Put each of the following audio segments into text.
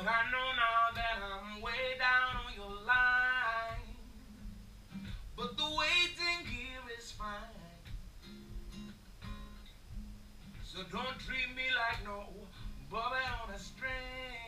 But I know now that I'm way down on your line. But the waiting here is fine. So don't treat me like no Bobby on a string.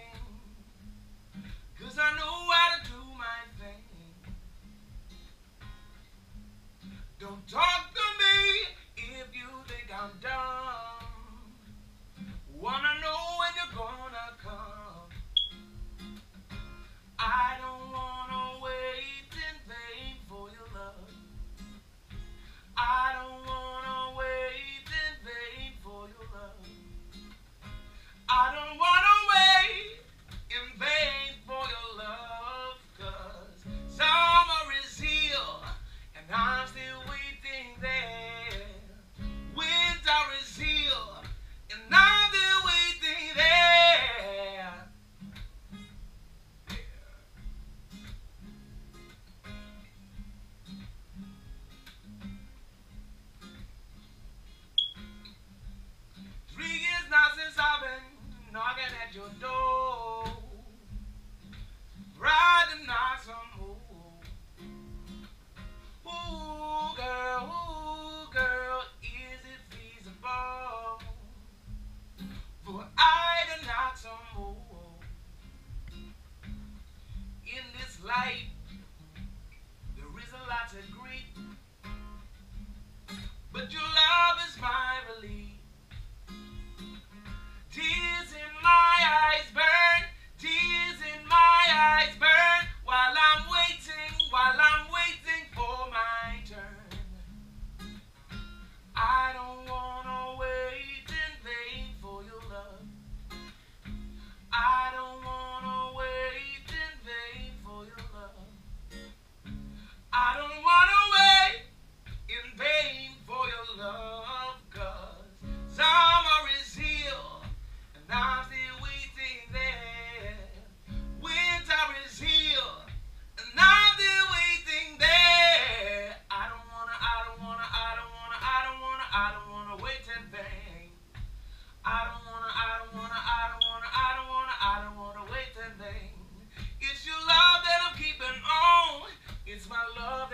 knocking at your door. Riding on some ooh. Ooh, girl, ooh, girl, is it feasible for I to knock some more? In this life, there is a lot to greet, but your love is my relief.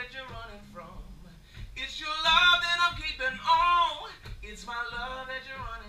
that you're running from. It's your love that I'm keeping on. It's my love that you're running